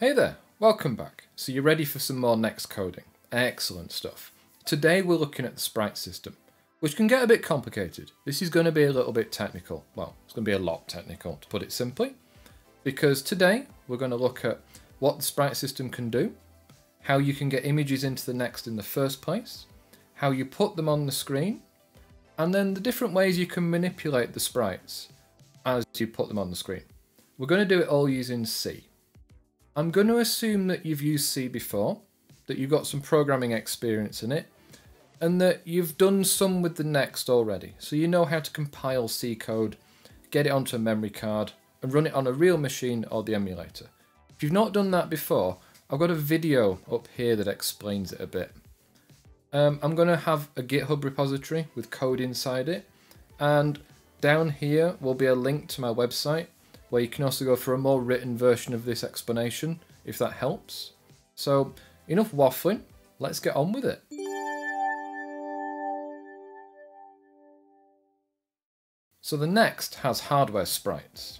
Hey there, welcome back. So you're ready for some more next coding. Excellent stuff. Today we're looking at the sprite system, which can get a bit complicated. This is going to be a little bit technical. Well, it's going to be a lot technical to put it simply, because today we're going to look at what the sprite system can do, how you can get images into the next in the first place, how you put them on the screen, and then the different ways you can manipulate the sprites as you put them on the screen. We're going to do it all using C. I'm going to assume that you've used C before, that you've got some programming experience in it, and that you've done some with the Next already. So you know how to compile C code, get it onto a memory card, and run it on a real machine or the emulator. If you've not done that before, I've got a video up here that explains it a bit. Um, I'm going to have a GitHub repository with code inside it, and down here will be a link to my website where you can also go for a more written version of this explanation, if that helps. So, enough waffling, let's get on with it. So the next has hardware sprites.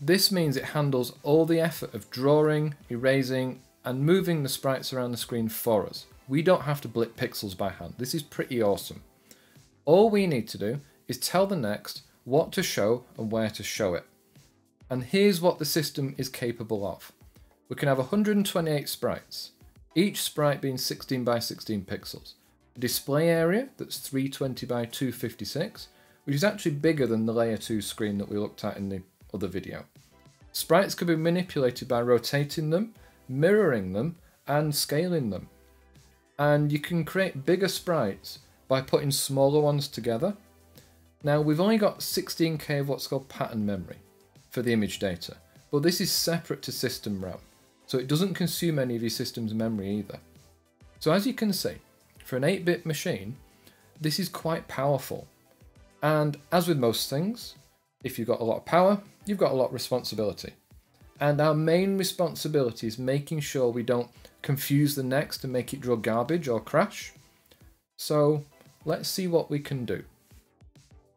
This means it handles all the effort of drawing, erasing, and moving the sprites around the screen for us. We don't have to blit pixels by hand. This is pretty awesome. All we need to do is tell the next what to show and where to show it. And here's what the system is capable of. We can have 128 sprites, each sprite being 16 by 16 pixels. A display area that's 320 by 256, which is actually bigger than the layer 2 screen that we looked at in the other video. Sprites can be manipulated by rotating them, mirroring them, and scaling them. And you can create bigger sprites by putting smaller ones together. Now we've only got 16k of what's called pattern memory for the image data, but this is separate to system RAM, so it doesn't consume any of your system's memory either. So as you can see, for an 8-bit machine, this is quite powerful. And as with most things, if you've got a lot of power, you've got a lot of responsibility. And our main responsibility is making sure we don't confuse the next and make it draw garbage or crash. So let's see what we can do.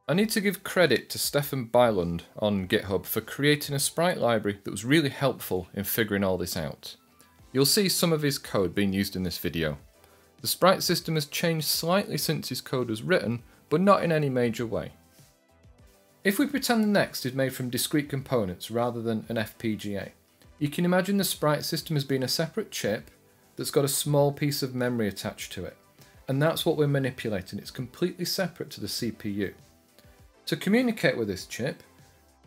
I need to give credit to Stefan Bylund on GitHub for creating a sprite library that was really helpful in figuring all this out. You'll see some of his code being used in this video. The sprite system has changed slightly since his code was written, but not in any major way. If we pretend the next is made from discrete components rather than an FPGA, you can imagine the sprite system as being a separate chip that's got a small piece of memory attached to it. And that's what we're manipulating, it's completely separate to the CPU. To communicate with this chip,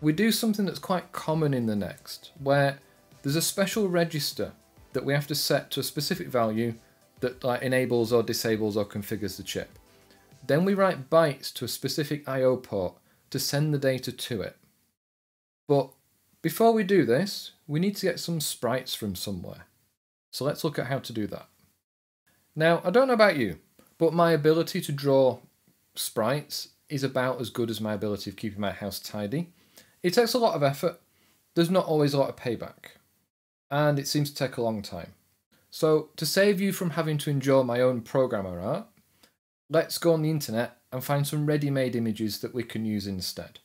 we do something that's quite common in the Next, where there's a special register that we have to set to a specific value that like, enables or disables or configures the chip. Then we write bytes to a specific I.O. port to send the data to it. But before we do this, we need to get some sprites from somewhere. So let's look at how to do that. Now, I don't know about you, but my ability to draw sprites is about as good as my ability of keeping my house tidy. It takes a lot of effort, there's not always a lot of payback, and it seems to take a long time. So, to save you from having to enjoy my own programmer art, let's go on the internet and find some ready made images that we can use instead.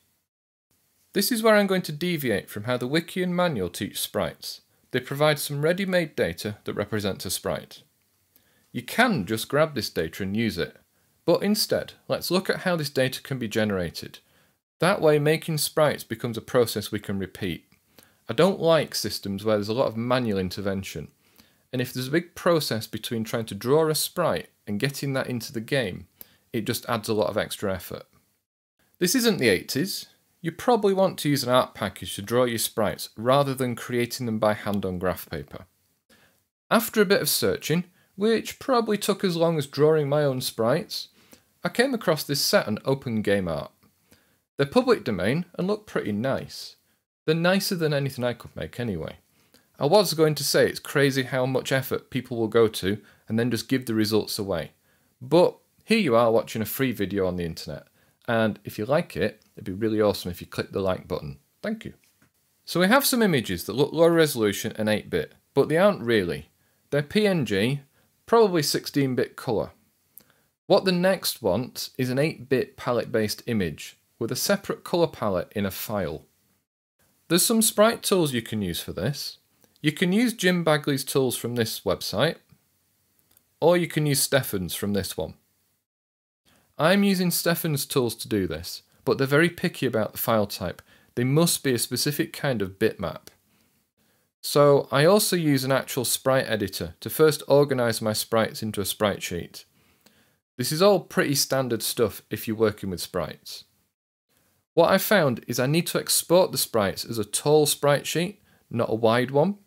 This is where I'm going to deviate from how the wiki and manual teach sprites. They provide some ready made data that represents a sprite. You can just grab this data and use it, but instead, let's look at how this data can be generated. That way, making sprites becomes a process we can repeat. I don't like systems where there's a lot of manual intervention. And if there's a big process between trying to draw a sprite and getting that into the game, it just adds a lot of extra effort. This isn't the 80s. You probably want to use an art package to draw your sprites rather than creating them by hand on graph paper. After a bit of searching, which probably took as long as drawing my own sprites, I came across this set on Open Game Art. They're public domain and look pretty nice. They're nicer than anything I could make anyway. I was going to say it's crazy how much effort people will go to and then just give the results away. But here you are watching a free video on the internet, and if you like it, it'd be really awesome if you click the like button. Thank you. So we have some images that look low resolution and 8-bit, but they aren't really. They're PNG, probably 16-bit colour. What the next wants is an 8-bit palette-based image with a separate colour palette in a file. There's some sprite tools you can use for this. You can use Jim Bagley's tools from this website, or you can use Stefan's from this one. I'm using Stefan's tools to do this, but they're very picky about the file type. They must be a specific kind of bitmap. So I also use an actual sprite editor to first organise my sprites into a sprite sheet. This is all pretty standard stuff if you're working with sprites. What I found is I need to export the sprites as a tall sprite sheet, not a wide one.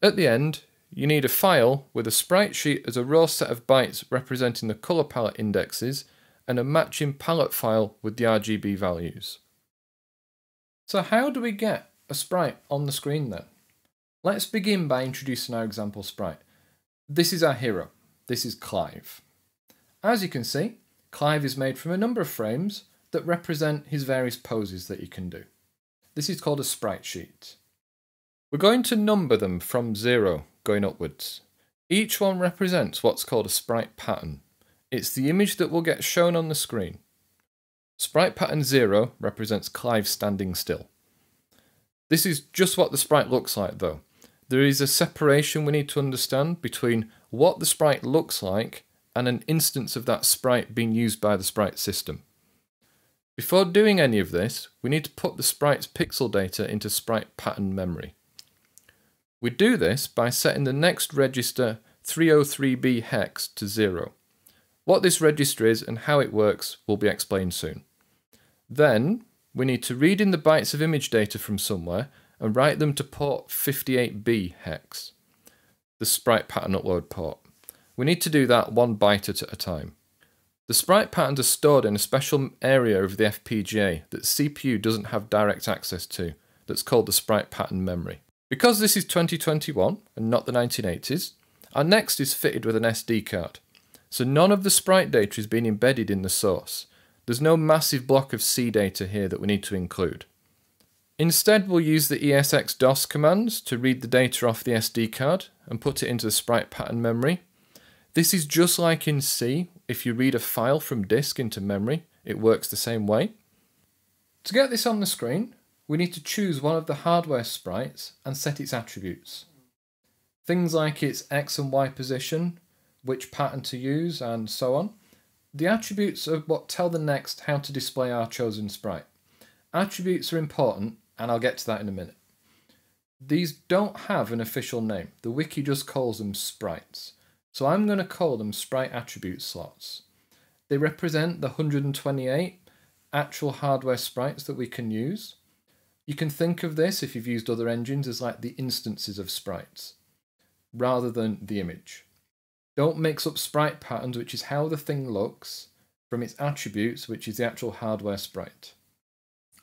At the end, you need a file with a sprite sheet as a raw set of bytes representing the colour palette indexes and a matching palette file with the RGB values. So how do we get a sprite on the screen then? Let's begin by introducing our example sprite. This is our hero. This is Clive. As you can see, Clive is made from a number of frames that represent his various poses that he can do. This is called a sprite sheet. We're going to number them from zero going upwards. Each one represents what's called a sprite pattern. It's the image that will get shown on the screen. Sprite pattern 0 represents Clive standing still. This is just what the sprite looks like though. There is a separation we need to understand between what the sprite looks like and an instance of that sprite being used by the sprite system. Before doing any of this, we need to put the sprite's pixel data into sprite pattern memory. We do this by setting the next register 303b hex to 0. What this register is and how it works will be explained soon. Then, we need to read in the bytes of image data from somewhere and write them to port 58b hex, the sprite pattern upload port. We need to do that one byte at a time. The sprite patterns are stored in a special area of the FPGA that CPU doesn't have direct access to, that's called the sprite pattern memory. Because this is 2021 and not the 1980s, our next is fitted with an SD card. So none of the sprite data is being embedded in the source. There's no massive block of C data here that we need to include. Instead, we'll use the ESX-DOS commands to read the data off the SD card and put it into the sprite pattern memory. This is just like in C. If you read a file from disk into memory, it works the same way. To get this on the screen, we need to choose one of the hardware sprites and set its attributes. Things like its X and Y position, which pattern to use, and so on. The attributes are what tell the next how to display our chosen sprite. Attributes are important, and I'll get to that in a minute. These don't have an official name. The wiki just calls them sprites. So I'm going to call them sprite attribute slots. They represent the 128 actual hardware sprites that we can use. You can think of this, if you've used other engines, as like the instances of sprites, rather than the image. Don't mix up sprite patterns, which is how the thing looks, from its attributes, which is the actual hardware sprite.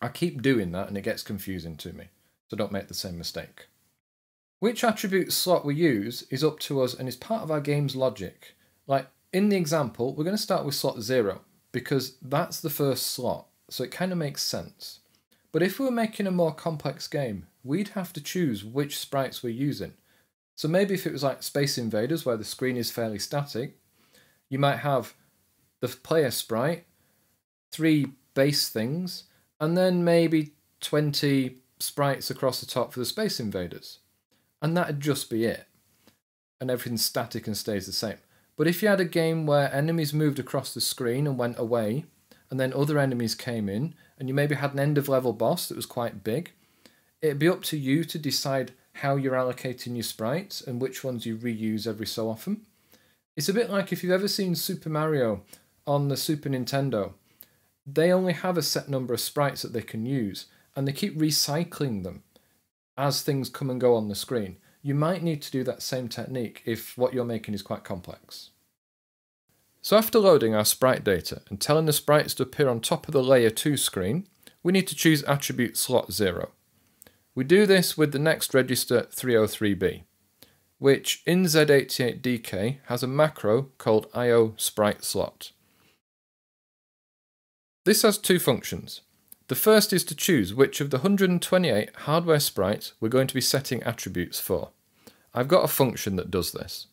I keep doing that and it gets confusing to me, so don't make the same mistake. Which attribute slot we use is up to us and is part of our game's logic. Like in the example, we're going to start with slot 0 because that's the first slot, so it kind of makes sense. But if we were making a more complex game, we'd have to choose which sprites we're using. So maybe if it was like Space Invaders, where the screen is fairly static, you might have the player sprite, three base things, and then maybe 20 sprites across the top for the Space Invaders. And that'd just be it. And everything's static and stays the same. But if you had a game where enemies moved across the screen and went away, and then other enemies came in, and you maybe had an end of level boss that was quite big, it'd be up to you to decide how you're allocating your sprites and which ones you reuse every so often. It's a bit like if you've ever seen Super Mario on the Super Nintendo, they only have a set number of sprites that they can use, and they keep recycling them as things come and go on the screen. You might need to do that same technique if what you're making is quite complex. So after loading our sprite data and telling the sprites to appear on top of the layer 2 screen, we need to choose attribute slot 0. We do this with the next register 303b, which in Z88DK has a macro called IO sprite slot. This has two functions. The first is to choose which of the 128 hardware sprites we're going to be setting attributes for. I've got a function that does this.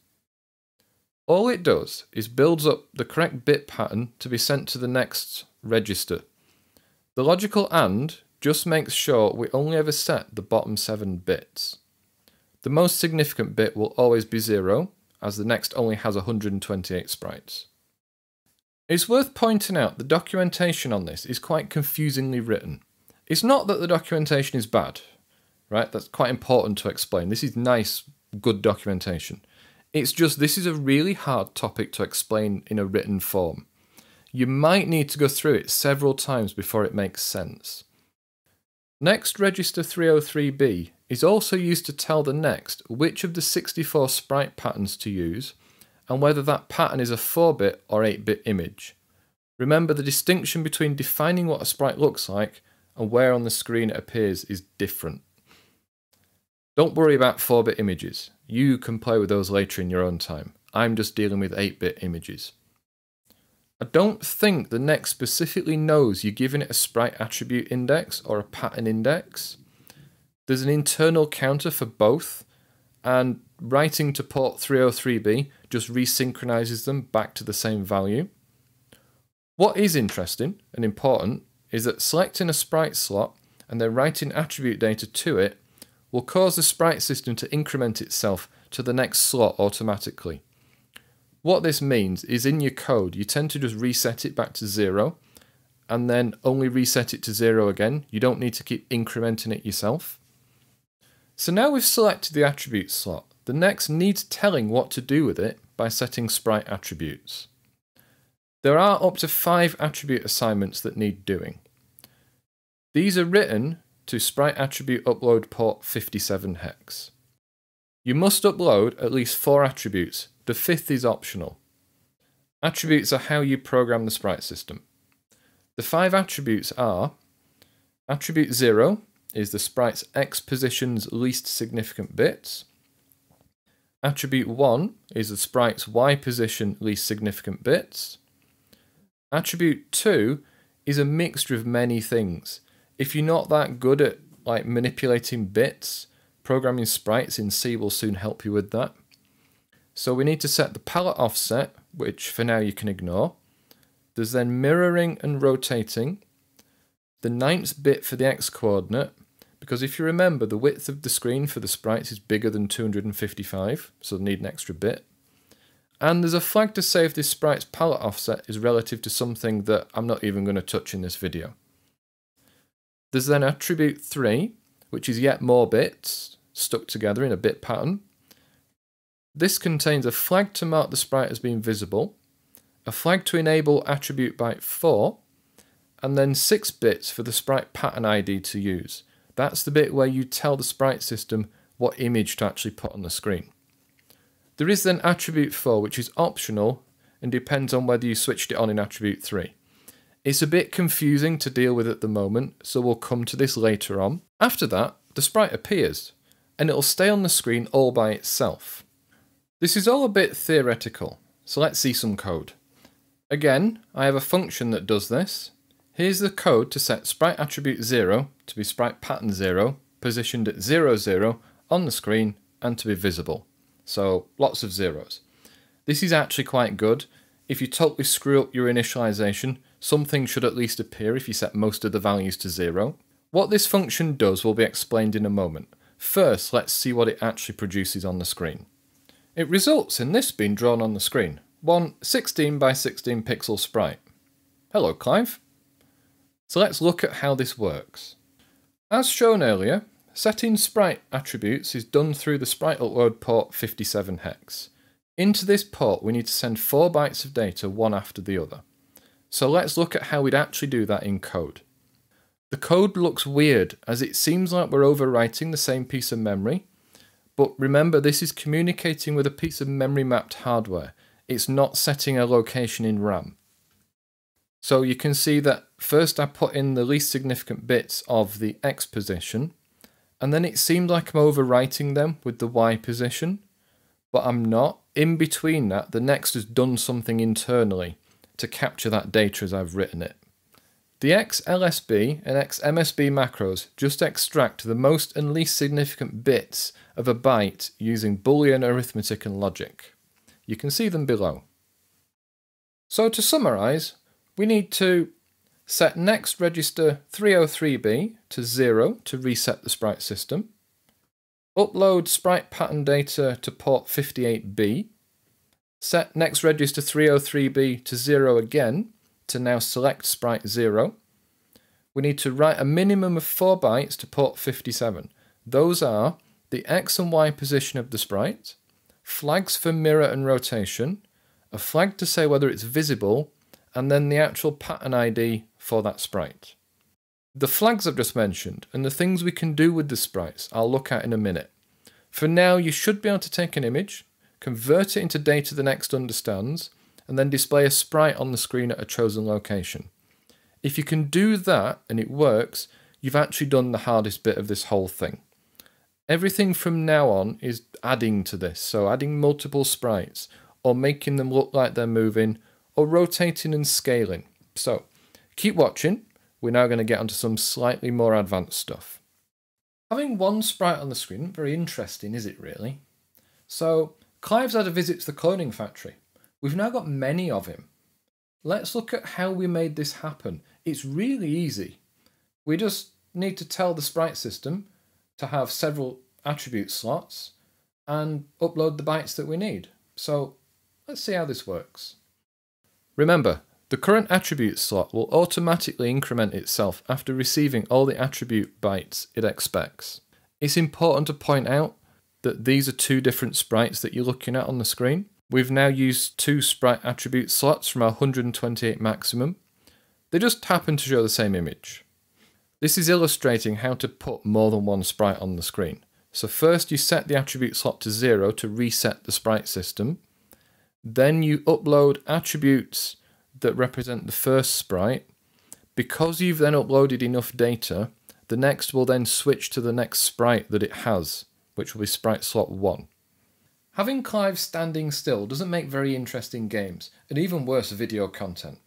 All it does is builds up the correct bit pattern to be sent to the next register. The logical AND just makes sure we only ever set the bottom 7 bits. The most significant bit will always be 0, as the next only has 128 sprites. It's worth pointing out the documentation on this is quite confusingly written. It's not that the documentation is bad, right? That's quite important to explain. This is nice, good documentation. It's just this is a really hard topic to explain in a written form. You might need to go through it several times before it makes sense. Next register 303b is also used to tell the next which of the 64 sprite patterns to use and whether that pattern is a 4-bit or 8-bit image. Remember the distinction between defining what a sprite looks like and where on the screen it appears is different. Don't worry about 4-bit images. You can play with those later in your own time. I'm just dealing with 8-bit images. I don't think the next specifically knows you're giving it a sprite attribute index or a pattern index. There's an internal counter for both, and writing to port 303b just resynchronizes them back to the same value. What is interesting and important is that selecting a sprite slot and then writing attribute data to it will cause the sprite system to increment itself to the next slot automatically. What this means is in your code, you tend to just reset it back to zero and then only reset it to zero again. You don't need to keep incrementing it yourself. So now we've selected the attribute slot, the next needs telling what to do with it by setting sprite attributes. There are up to five attribute assignments that need doing. These are written to sprite attribute upload port 57 hex. You must upload at least four attributes, the fifth is optional. Attributes are how you program the sprite system. The five attributes are Attribute 0 is the sprite's x position's least significant bits. Attribute 1 is the sprite's y position least significant bits. Attribute 2 is a mixture of many things. If you're not that good at like manipulating bits, programming sprites in C will soon help you with that. So we need to set the palette offset, which for now you can ignore. There's then mirroring and rotating. The ninth bit for the x coordinate, because if you remember, the width of the screen for the sprites is bigger than 255, so they need an extra bit. And there's a flag to say if this sprite's palette offset is relative to something that I'm not even going to touch in this video. There's then attribute 3, which is yet more bits stuck together in a bit pattern. This contains a flag to mark the sprite as being visible, a flag to enable attribute byte 4, and then 6 bits for the sprite pattern ID to use. That's the bit where you tell the sprite system what image to actually put on the screen. There is then attribute 4, which is optional and depends on whether you switched it on in attribute 3. It's a bit confusing to deal with at the moment, so we'll come to this later on. After that, the sprite appears, and it'll stay on the screen all by itself. This is all a bit theoretical, so let's see some code. Again, I have a function that does this, Here's the code to set sprite attribute 0 to be sprite pattern 0, positioned at 0, 0 on the screen and to be visible. So lots of zeros. This is actually quite good. If you totally screw up your initialization, something should at least appear if you set most of the values to 0. What this function does will be explained in a moment. First, let's see what it actually produces on the screen. It results in this being drawn on the screen, one 16 by 16 pixel sprite. Hello Clive. So let's look at how this works. As shown earlier, setting sprite attributes is done through the sprite upload port 57 hex. Into this port we need to send 4 bytes of data one after the other. So let's look at how we'd actually do that in code. The code looks weird as it seems like we're overwriting the same piece of memory, but remember this is communicating with a piece of memory mapped hardware. It's not setting a location in RAM. So you can see that first I put in the least significant bits of the X position, and then it seemed like I'm overwriting them with the Y position, but I'm not. In between that, the next has done something internally to capture that data as I've written it. The XLSB and XMSB macros just extract the most and least significant bits of a byte using Boolean arithmetic and logic. You can see them below. So to summarise, we need to set next register 303b to 0 to reset the sprite system. upload sprite pattern data to port 58B, set next register 303B to 0 again to now select sprite 0. We need to write a minimum of 4 bytes to port 57. Those are the X and Y position of the sprite, flags for mirror and rotation, a flag to say whether it's visible, and then the actual pattern ID for that sprite. The flags I've just mentioned and the things we can do with the sprites I'll look at in a minute. For now, you should be able to take an image, convert it into data the next understands, and then display a sprite on the screen at a chosen location. If you can do that and it works, you've actually done the hardest bit of this whole thing. Everything from now on is adding to this, so adding multiple sprites, or making them look like they're moving, or rotating and scaling. So keep watching, we're now going to get onto some slightly more advanced stuff. Having one sprite on the screen, very interesting, is it really? So Clive's had a visit to the cloning factory. We've now got many of him. Let's look at how we made this happen. It's really easy. We just need to tell the sprite system to have several attribute slots and upload the bytes that we need. So let's see how this works. Remember, the current attribute slot will automatically increment itself after receiving all the attribute bytes it expects. It's important to point out that these are two different sprites that you're looking at on the screen. We've now used two sprite attribute slots from our 128 maximum. They just happen to show the same image. This is illustrating how to put more than one sprite on the screen. So first you set the attribute slot to zero to reset the sprite system. Then you upload attributes that represent the first sprite. Because you've then uploaded enough data, the next will then switch to the next sprite that it has, which will be sprite slot 1. Having Clive standing still doesn't make very interesting games, and even worse video content.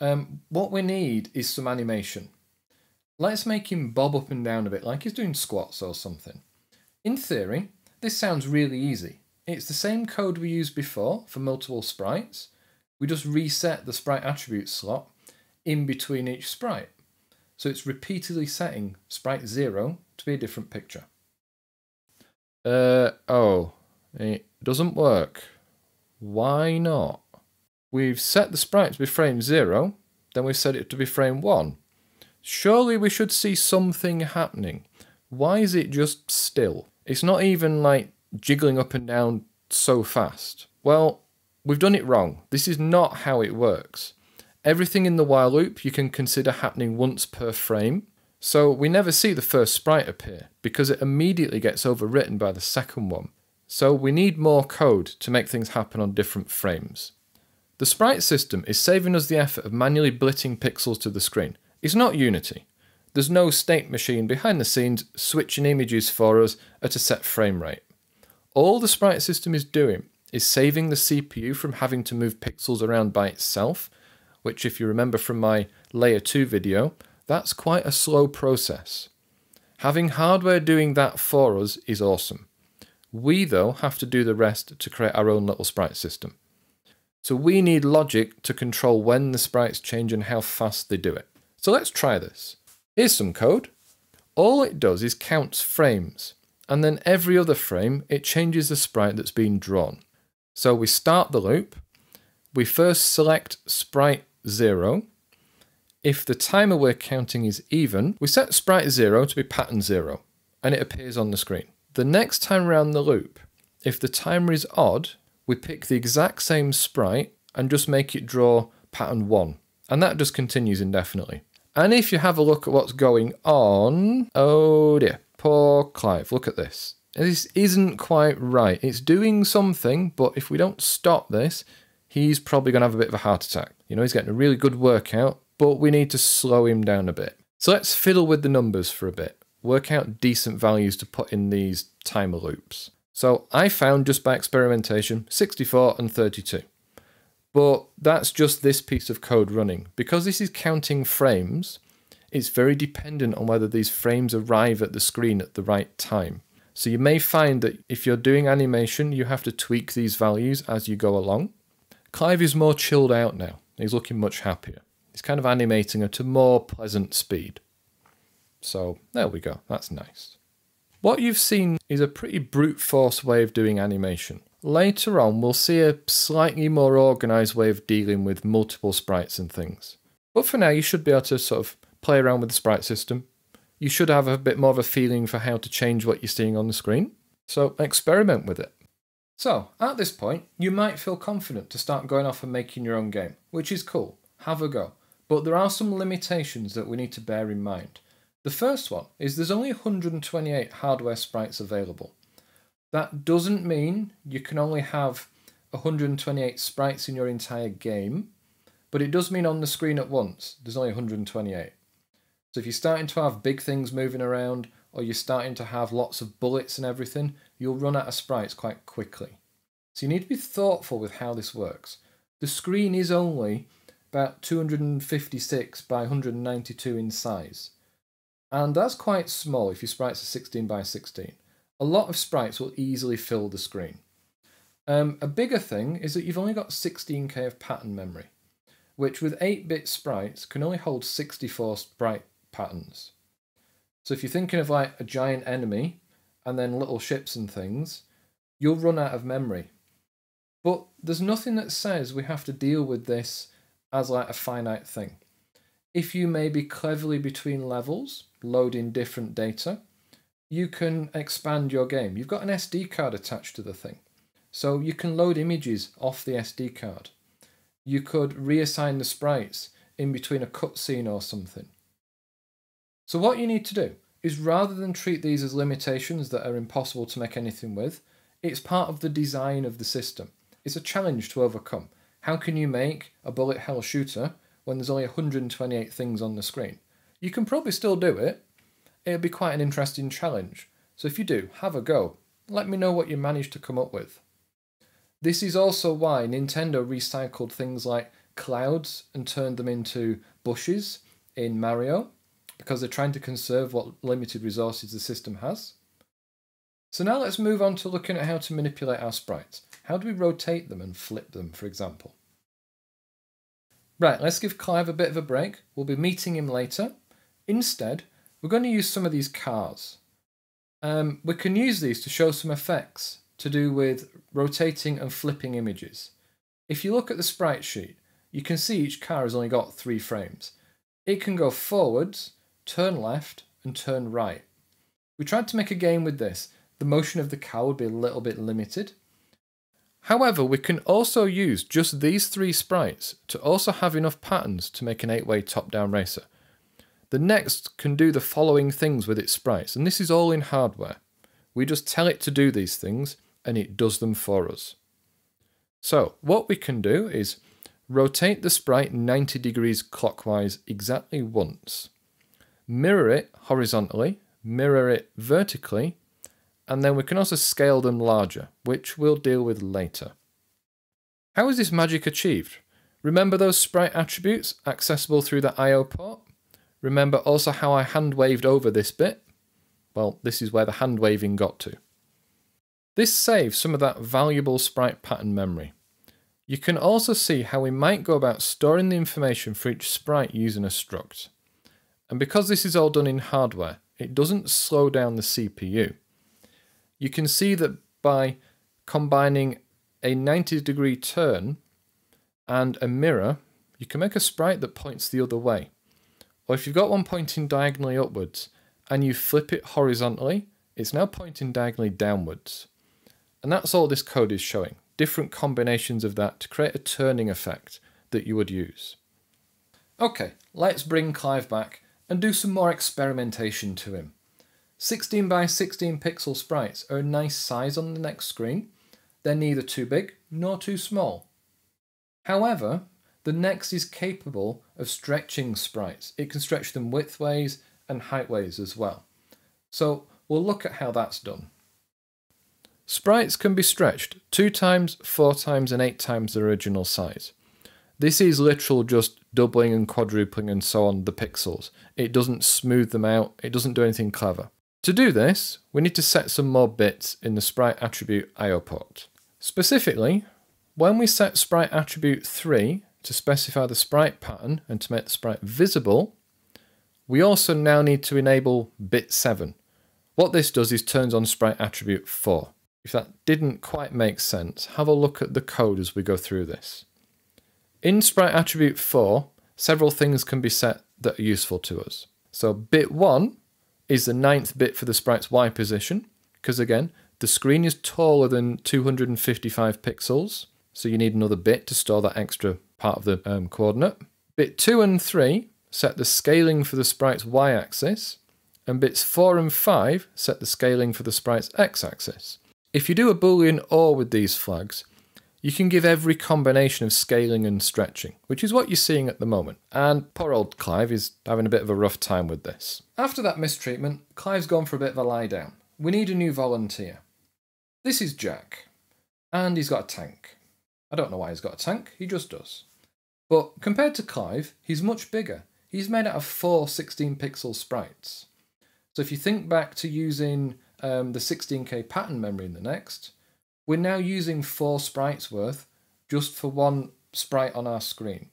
Um, what we need is some animation. Let's make him bob up and down a bit like he's doing squats or something. In theory, this sounds really easy. It's the same code we used before for multiple sprites. We just reset the sprite attribute slot in between each sprite. So it's repeatedly setting sprite 0 to be a different picture. Uh, oh, it doesn't work. Why not? We've set the sprite to be frame 0, then we've set it to be frame 1. Surely we should see something happening. Why is it just still? It's not even like jiggling up and down so fast. Well, we've done it wrong. This is not how it works. Everything in the while loop you can consider happening once per frame. So we never see the first sprite appear because it immediately gets overwritten by the second one. So we need more code to make things happen on different frames. The sprite system is saving us the effort of manually blitting pixels to the screen. It's not Unity. There's no state machine behind the scenes switching images for us at a set frame rate. All the sprite system is doing is saving the CPU from having to move pixels around by itself, which if you remember from my layer 2 video, that's quite a slow process. Having hardware doing that for us is awesome. We though have to do the rest to create our own little sprite system. So we need logic to control when the sprites change and how fast they do it. So let's try this. Here's some code. All it does is counts frames, and then every other frame it changes the sprite that's been drawn. So we start the loop, we first select sprite 0. If the timer we're counting is even, we set sprite 0 to be pattern 0, and it appears on the screen. The next time around the loop, if the timer is odd, we pick the exact same sprite and just make it draw pattern 1, and that just continues indefinitely. And if you have a look at what's going on, oh dear, poor Clive, look at this. This isn't quite right. It's doing something, but if we don't stop this, he's probably going to have a bit of a heart attack. You know, he's getting a really good workout, but we need to slow him down a bit. So let's fiddle with the numbers for a bit. Work out decent values to put in these timer loops. So I found just by experimentation 64 and 32. But that's just this piece of code running. Because this is counting frames, it's very dependent on whether these frames arrive at the screen at the right time. So you may find that if you're doing animation, you have to tweak these values as you go along. Clive is more chilled out now. He's looking much happier. He's kind of animating at a more pleasant speed. So there we go. That's nice. What you've seen is a pretty brute force way of doing animation. Later on, we'll see a slightly more organised way of dealing with multiple sprites and things. But for now, you should be able to sort of play around with the sprite system. You should have a bit more of a feeling for how to change what you're seeing on the screen. So experiment with it. So, at this point, you might feel confident to start going off and making your own game, which is cool. Have a go. But there are some limitations that we need to bear in mind. The first one is there's only 128 hardware sprites available. That doesn't mean you can only have 128 sprites in your entire game, but it does mean on the screen at once there's only 128. So if you're starting to have big things moving around, or you're starting to have lots of bullets and everything, you'll run out of sprites quite quickly. So you need to be thoughtful with how this works. The screen is only about 256 by 192 in size. And that's quite small if your sprites are 16 by 16. A lot of sprites will easily fill the screen. Um, a bigger thing is that you've only got 16k of pattern memory, which with 8-bit sprites can only hold 64 sprite patterns. So if you're thinking of like a giant enemy and then little ships and things, you'll run out of memory. But there's nothing that says we have to deal with this as like a finite thing. If you maybe cleverly between levels loading different data, you can expand your game. You've got an SD card attached to the thing. So you can load images off the SD card. You could reassign the sprites in between a cutscene or something. So what you need to do is rather than treat these as limitations that are impossible to make anything with, it's part of the design of the system. It's a challenge to overcome. How can you make a bullet hell shooter when there's only 128 things on the screen? You can probably still do it. It'll be quite an interesting challenge. So if you do, have a go. Let me know what you managed to come up with. This is also why Nintendo recycled things like clouds and turned them into bushes in Mario, because they're trying to conserve what limited resources the system has. So now let's move on to looking at how to manipulate our sprites. How do we rotate them and flip them, for example? Right, let's give Clive a bit of a break. We'll be meeting him later. Instead, we're going to use some of these cars. Um, we can use these to show some effects to do with rotating and flipping images. If you look at the sprite sheet, you can see each car has only got three frames. It can go forwards, turn left, and turn right. We tried to make a game with this. The motion of the car would be a little bit limited, However, we can also use just these three sprites to also have enough patterns to make an 8-way top-down racer. The next can do the following things with its sprites, and this is all in hardware. We just tell it to do these things, and it does them for us. So, what we can do is rotate the sprite 90 degrees clockwise exactly once, mirror it horizontally, mirror it vertically, and then we can also scale them larger, which we'll deal with later. How is this magic achieved? Remember those sprite attributes accessible through the I.O. port? Remember also how I hand waved over this bit? Well, this is where the hand waving got to. This saves some of that valuable sprite pattern memory. You can also see how we might go about storing the information for each sprite using a struct. And because this is all done in hardware, it doesn't slow down the CPU you can see that by combining a 90 degree turn and a mirror, you can make a sprite that points the other way. Or if you've got one pointing diagonally upwards and you flip it horizontally, it's now pointing diagonally downwards. And that's all this code is showing, different combinations of that to create a turning effect that you would use. Okay, let's bring Clive back and do some more experimentation to him. 16 by 16 pixel sprites are a nice size on the next screen. They're neither too big nor too small. However, the Next is capable of stretching sprites. It can stretch them widthways and heightways as well. So we'll look at how that's done. Sprites can be stretched two times, four times, and eight times the original size. This is literal just doubling and quadrupling and so on the pixels. It doesn't smooth them out, it doesn't do anything clever. To do this, we need to set some more bits in the sprite attribute IO port. Specifically, when we set sprite attribute 3 to specify the sprite pattern and to make the sprite visible, we also now need to enable bit 7, What this does is turns on sprite attribute 4. If that didn't quite make sense, have a look at the code as we go through this. In sprite attribute 4, several things can be set that are useful to us. So bit 1 is the ninth bit for the sprite's Y position, because again, the screen is taller than 255 pixels, so you need another bit to store that extra part of the um, coordinate. Bit 2 and 3 set the scaling for the sprite's y-axis, and bits 4 and 5 set the scaling for the sprite's x-axis. If you do a boolean OR with these flags, you can give every combination of scaling and stretching, which is what you're seeing at the moment. And poor old Clive is having a bit of a rough time with this. After that mistreatment, Clive's gone for a bit of a lie down. We need a new volunteer. This is Jack. And he's got a tank. I don't know why he's got a tank, he just does. But compared to Clive, he's much bigger. He's made out of four 16 pixel sprites. So if you think back to using um, the 16k pattern memory in the next, we're now using four sprites worth just for one sprite on our screen.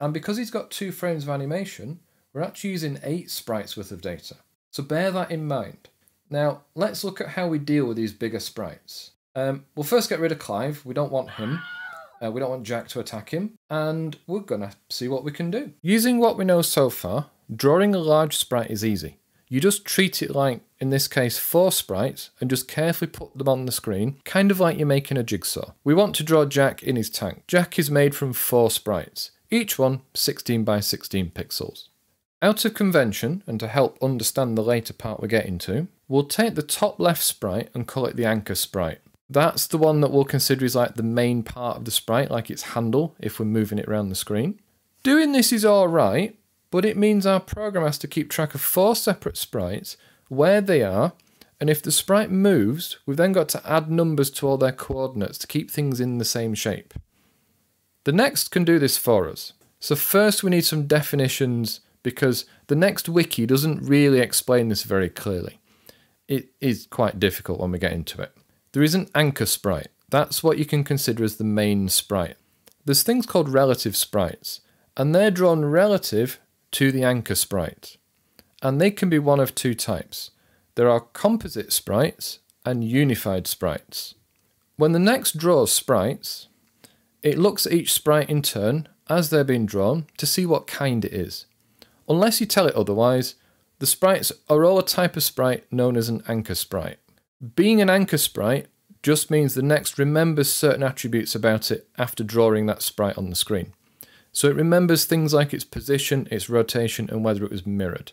And because he's got two frames of animation, we're actually using eight sprites worth of data. So bear that in mind. Now, let's look at how we deal with these bigger sprites. Um, we'll first get rid of Clive, we don't want him. Uh, we don't want Jack to attack him, and we're gonna see what we can do. Using what we know so far, drawing a large sprite is easy. You just treat it like, in this case, four sprites and just carefully put them on the screen, kind of like you're making a jigsaw. We want to draw Jack in his tank. Jack is made from four sprites, each one 16 by 16 pixels. Out of convention, and to help understand the later part we're getting to, we'll take the top left sprite and call it the anchor sprite. That's the one that we'll consider is like the main part of the sprite, like its handle, if we're moving it around the screen. Doing this is alright, but it means our program has to keep track of four separate sprites, where they are, and if the sprite moves, we've then got to add numbers to all their coordinates to keep things in the same shape. The next can do this for us. So first we need some definitions because the next wiki doesn't really explain this very clearly. It is quite difficult when we get into it. There is an anchor sprite. That's what you can consider as the main sprite. There's things called relative sprites, and they're drawn relative to the anchor sprite. And they can be one of two types. There are composite sprites and unified sprites. When the next draws sprites, it looks at each sprite in turn as they're being drawn to see what kind it is. Unless you tell it otherwise, the sprites are all a type of sprite known as an anchor sprite. Being an anchor sprite just means the next remembers certain attributes about it after drawing that sprite on the screen. So it remembers things like its position, its rotation, and whether it was mirrored.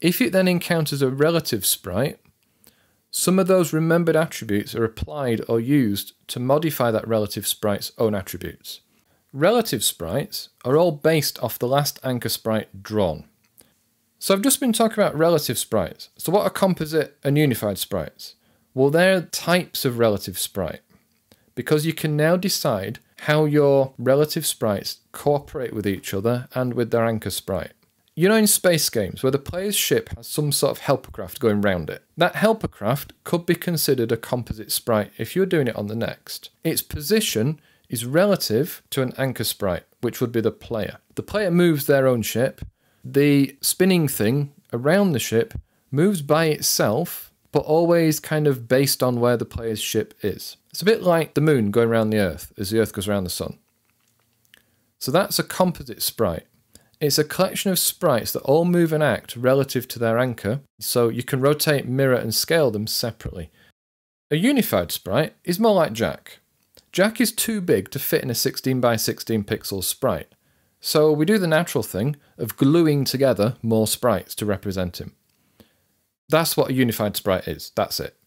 If it then encounters a relative sprite, some of those remembered attributes are applied or used to modify that relative sprite's own attributes. Relative sprites are all based off the last anchor sprite drawn. So I've just been talking about relative sprites. So what are composite and unified sprites? Well, they're types of relative sprite because you can now decide how your relative sprites cooperate with each other and with their anchor sprite. You know, in space games where the player's ship has some sort of helper craft going round it, that helper craft could be considered a composite sprite if you're doing it on the next. Its position is relative to an anchor sprite, which would be the player. The player moves their own ship, the spinning thing around the ship moves by itself, but always kind of based on where the player's ship is. It's a bit like the moon going around the Earth as the Earth goes around the sun. So that's a composite sprite. It's a collection of sprites that all move and act relative to their anchor, so you can rotate, mirror, and scale them separately. A unified sprite is more like Jack. Jack is too big to fit in a 16 by 16 pixel sprite, so we do the natural thing of gluing together more sprites to represent him. That's what a unified sprite is, that's it.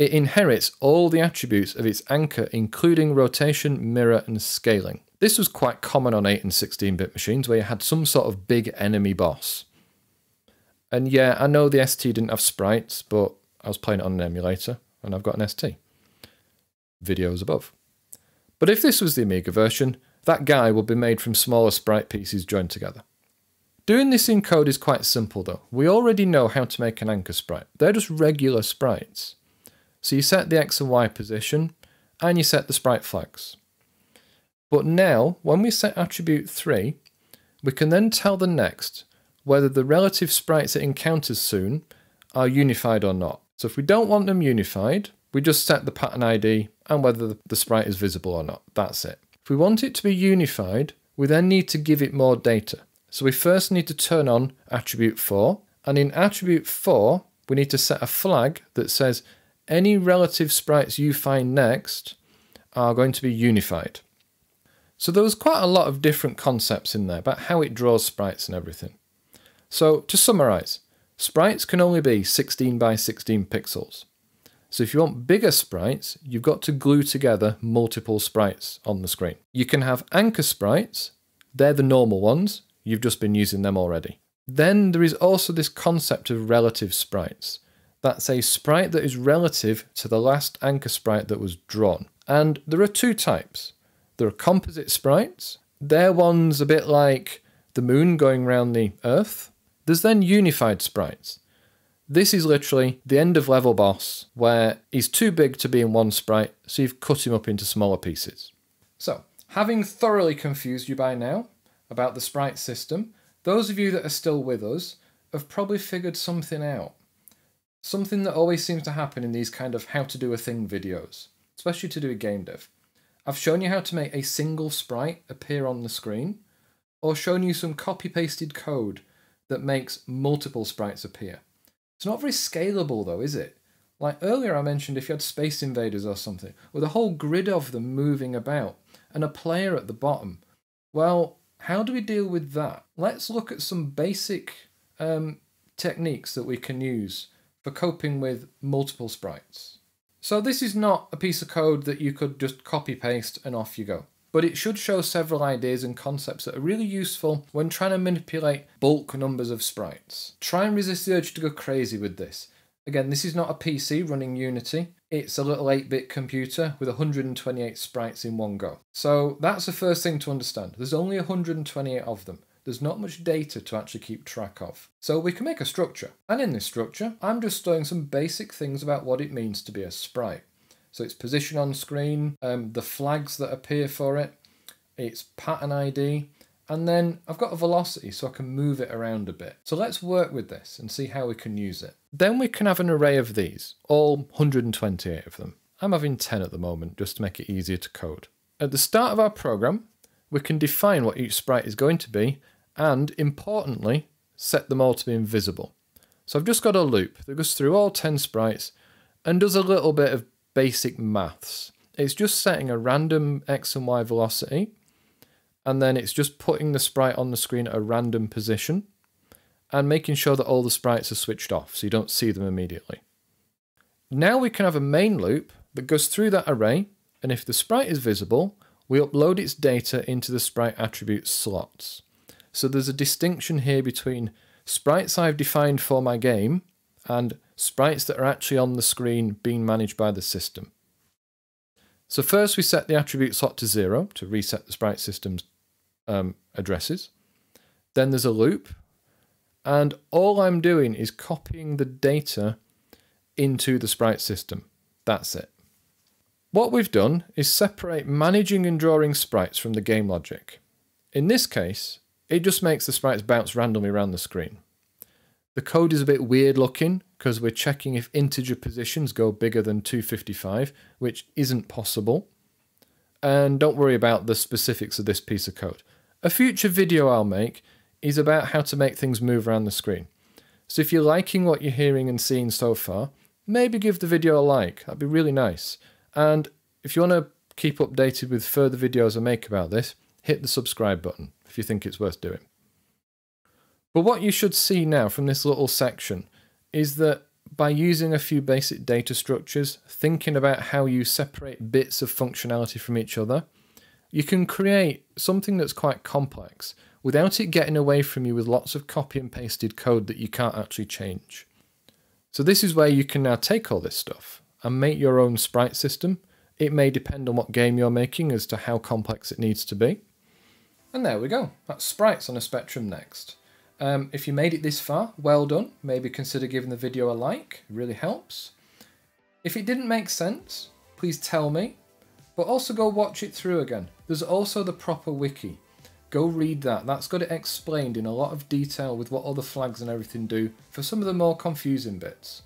It inherits all the attributes of its anchor, including rotation, mirror, and scaling. This was quite common on 8 and 16 bit machines where you had some sort of big enemy boss. And yeah, I know the ST didn't have sprites, but I was playing it on an emulator and I've got an ST. Videos above. But if this was the Amiga version, that guy would be made from smaller sprite pieces joined together. Doing this in code is quite simple though. We already know how to make an anchor sprite. They're just regular sprites. So you set the X and Y position and you set the sprite flags. But now, when we set attribute 3, we can then tell the next whether the relative sprites it encounters soon are unified or not. So if we don't want them unified, we just set the pattern ID and whether the sprite is visible or not. That's it. If we want it to be unified, we then need to give it more data. So we first need to turn on attribute 4, and in attribute 4, we need to set a flag that says any relative sprites you find next are going to be unified. So there was quite a lot of different concepts in there about how it draws sprites and everything. So to summarise, sprites can only be 16 by 16 pixels. So if you want bigger sprites, you've got to glue together multiple sprites on the screen. You can have anchor sprites, they're the normal ones, you've just been using them already. Then there is also this concept of relative sprites. That's a sprite that is relative to the last anchor sprite that was drawn. And there are two types. There are composite sprites. They're ones a bit like the moon going around the earth. There's then unified sprites. This is literally the end of level boss where he's too big to be in one sprite, so you've cut him up into smaller pieces. So, having thoroughly confused you by now about the sprite system, those of you that are still with us have probably figured something out. Something that always seems to happen in these kind of how to do a thing videos, especially to do with game dev. I've shown you how to make a single sprite appear on the screen, or shown you some copy pasted code that makes multiple sprites appear. It's not very scalable though, is it? Like earlier I mentioned if you had Space Invaders or something, with a whole grid of them moving about, and a player at the bottom. Well, how do we deal with that? Let's look at some basic um, techniques that we can use for coping with multiple sprites. So this is not a piece of code that you could just copy paste and off you go but it should show several ideas and concepts that are really useful when trying to manipulate bulk numbers of sprites. Try and resist the urge to go crazy with this. Again, this is not a PC running Unity, it's a little 8-bit computer with 128 sprites in one go. So that's the first thing to understand. There's only 128 of them. There's not much data to actually keep track of. So we can make a structure. And in this structure, I'm just storing some basic things about what it means to be a sprite. So its position on screen, um, the flags that appear for it, its pattern ID, and then I've got a velocity so I can move it around a bit. So let's work with this and see how we can use it. Then we can have an array of these, all 128 of them. I'm having 10 at the moment just to make it easier to code. At the start of our program, we can define what each sprite is going to be and, importantly, set them all to be invisible. So I've just got a loop that goes through all 10 sprites and does a little bit of basic maths. It's just setting a random x and y velocity, and then it's just putting the sprite on the screen at a random position, and making sure that all the sprites are switched off so you don't see them immediately. Now we can have a main loop that goes through that array, and if the sprite is visible, we upload its data into the sprite attribute slots. So there's a distinction here between sprites I've defined for my game and sprites that are actually on the screen being managed by the system. So first we set the attribute slot to zero to reset the sprite system's um, addresses. Then there's a loop, and all I'm doing is copying the data into the sprite system. That's it. What we've done is separate managing and drawing sprites from the game logic. In this case, it just makes the sprites bounce randomly around the screen. The code is a bit weird looking because we're checking if integer positions go bigger than 255, which isn't possible. And don't worry about the specifics of this piece of code. A future video I'll make is about how to make things move around the screen. So if you're liking what you're hearing and seeing so far, maybe give the video a like. That'd be really nice. And if you want to keep updated with further videos I make about this, hit the subscribe button if you think it's worth doing. But what you should see now from this little section is that by using a few basic data structures, thinking about how you separate bits of functionality from each other, you can create something that's quite complex without it getting away from you with lots of copy and pasted code that you can't actually change. So this is where you can now take all this stuff and make your own sprite system. It may depend on what game you're making as to how complex it needs to be. And there we go. That's sprites on a spectrum next. Um, if you made it this far, well done. Maybe consider giving the video a like, it really helps. If it didn't make sense, please tell me, but also go watch it through again. There's also the proper wiki. Go read that. That's got it explained in a lot of detail with what other flags and everything do for some of the more confusing bits.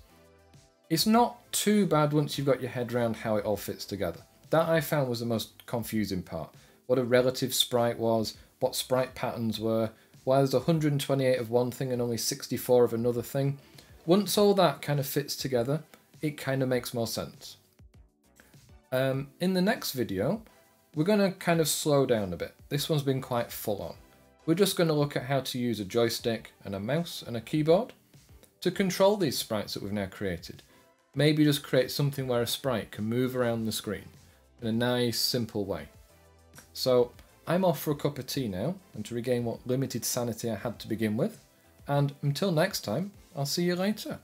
It's not too bad once you've got your head around how it all fits together. That I found was the most confusing part. What a relative sprite was, what sprite patterns were, why there's 128 of one thing and only 64 of another thing. Once all that kind of fits together, it kind of makes more sense. Um, in the next video, we're going to kind of slow down a bit. This one's been quite full on. We're just going to look at how to use a joystick and a mouse and a keyboard to control these sprites that we've now created. Maybe just create something where a sprite can move around the screen in a nice, simple way. So I'm off for a cup of tea now and to regain what limited sanity I had to begin with. And until next time, I'll see you later.